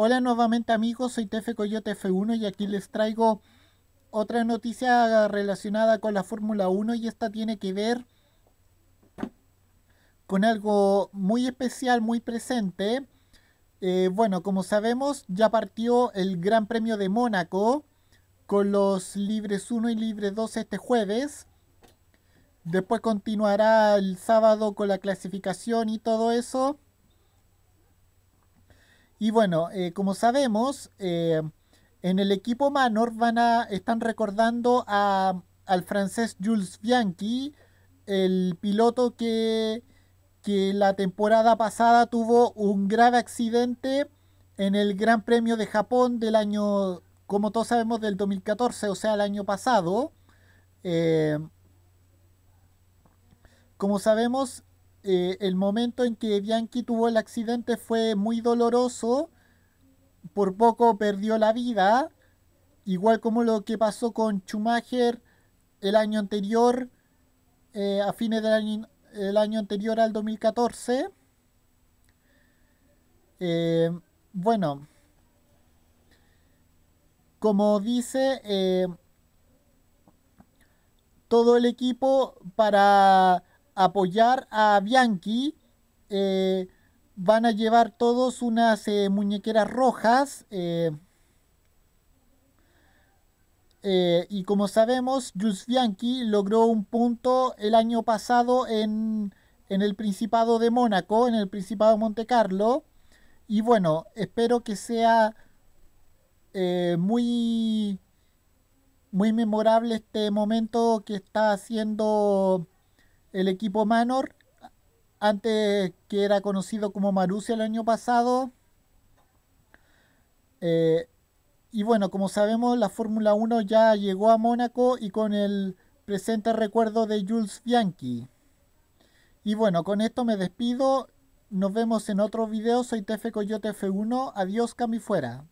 Hola nuevamente amigos, soy Tefe Coyote F1 y aquí les traigo otra noticia relacionada con la Fórmula 1 y esta tiene que ver con algo muy especial, muy presente. Eh, bueno, como sabemos, ya partió el Gran Premio de Mónaco con los libres 1 y libres 2 este jueves. Después continuará el sábado con la clasificación y todo eso. Y bueno, eh, como sabemos, eh, en el equipo Manor van a, están recordando a, al francés Jules Bianchi, el piloto que, que la temporada pasada tuvo un grave accidente en el Gran Premio de Japón del año, como todos sabemos, del 2014, o sea, el año pasado. Eh, como sabemos, eh, el momento en que Bianchi tuvo el accidente fue muy doloroso. Por poco perdió la vida. Igual como lo que pasó con Schumacher el año anterior, eh, a fines del año, el año anterior al 2014. Eh, bueno, como dice, todo el equipo para apoyar a Bianchi. Eh, van a llevar todos unas eh, muñequeras rojas. Eh, y como sabemos, Jules Bianchi logró un punto el año pasado en, en el Principado de Mónaco, en el Principado de Monte Carlo. Y bueno, espero que sea muy, muy memorable este momento que está haciendo el equipo Manor, antes que era conocido como Marussia el año pasado. Eh, y bueno, como sabemos, la Fórmula 1 ya llegó a Mónaco y con el presente recuerdo de Jules Bianchi. Y bueno, con esto me despido. Nos vemos en otro video. Soy Tefe Coyote F1. Adiós, Cami fuera.